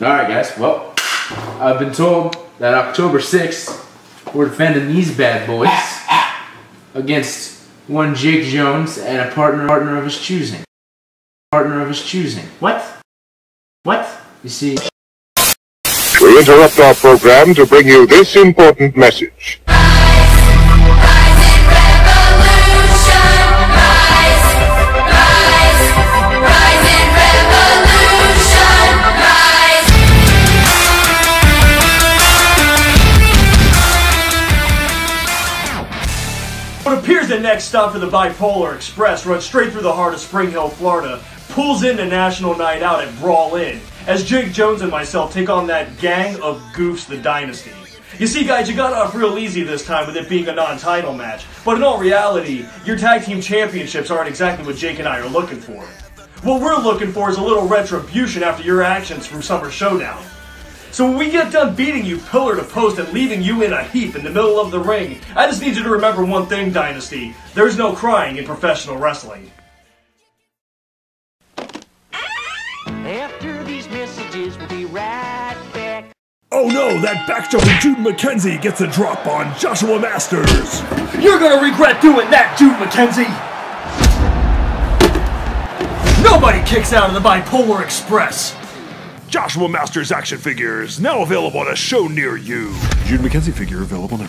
Alright guys, well, I've been told that October 6th, we're defending these bad boys against one Jake Jones and a partner partner of his choosing. Partner of his choosing. What? What? You see, We interrupt our program to bring you this important message. It appears the next stop for the Bipolar Express runs straight through the heart of Spring Hill, Florida, pulls into National Night Out at Brawl In, as Jake Jones and myself take on that gang of goofs the Dynasty. You see, guys, you got off real easy this time with it being a non-title match, but in all reality, your tag team championships aren't exactly what Jake and I are looking for. What we're looking for is a little retribution after your actions from Summer Showdown. So when we get done beating you pillar to post and leaving you in a heap in the middle of the ring, I just need you to remember one thing, Dynasty. There's no crying in professional wrestling. After these messages, we'll be right back. Oh no, that backjumping Jude McKenzie gets a drop on Joshua Masters. You're gonna regret doing that, Jude McKenzie! Nobody kicks out of the Bipolar Express! Joshua Masters action figures now available at a show near you. Jude McKenzie figure available now.